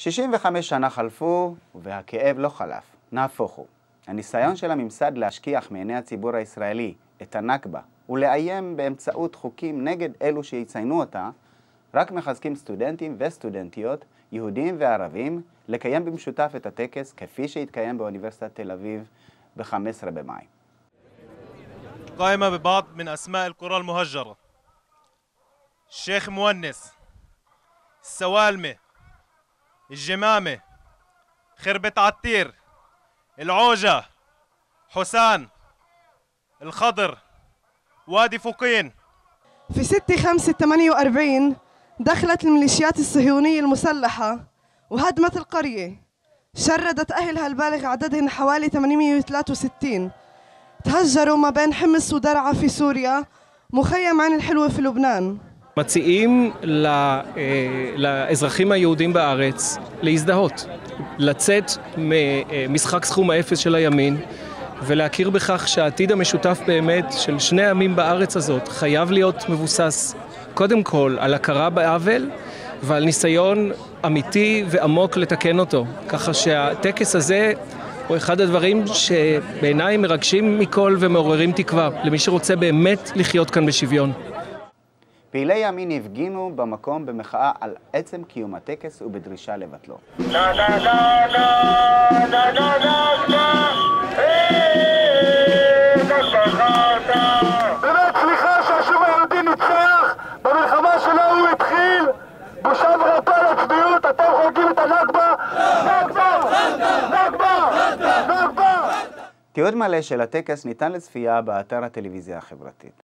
65 שנה חלפו, והכאב לא חלף. נהפוך הוא. הניסיון של הממסד להשכיח מעיני הציבור הישראלי את הנכבה ולאיים באמצעות חוקים נגד אלו שיציינו אותה, רק מחזקים סטודנטים וסטודנטיות, יהודים וערבים, לקיים במשותף את הטקס כפי שהתקיים באוניברסיטת תל אביב ב-15 במאי. قائمة ببعض من أسماء القرى المهجرة الشيخ مونس السوالمة الجمامة خربة عتير العوجة حسان الخضر وادي فوقين. في 6 5 48 دخلت الميليشيات الصهيونية المسلحة وهدمت القرية شردت أهلها البالغ عددهم حوالي 863 تهجروا ما بين حمص ودرعا في سوريا مخيم عين الحلوة في لبنان. מציעים אה, לאזרחים היהודים בארץ להזדהות, לצאת ממשחק סכום האפס של הימין ולהכיר בכך שהעתיד המשותף באמת של שני העמים בארץ הזאת חייב להיות מבוסס קודם כל על הכרה בעוול ועל ניסיון אמיתי ועמוק לתקן אותו. ככה שהטקס הזה הוא אחד הדברים שבעיניי מרגשים מכל ומעוררים תקווה למי שרוצה באמת לחיות כאן בשוויון. פעילי ימין הפגינו במקום במחאה על עצם קיום הטקס ובדרישה לבטלו. באמת סליחה שהשוב היהודי ניצח במלחמה שלו הוא התחיל בושה ורפא לצביעות אתם חוגגים את הנכבה נכבה! נכבה! נכבה! תיעוד מלא של הטקס ניתן לצפייה באתר הטלוויזיה החברתית.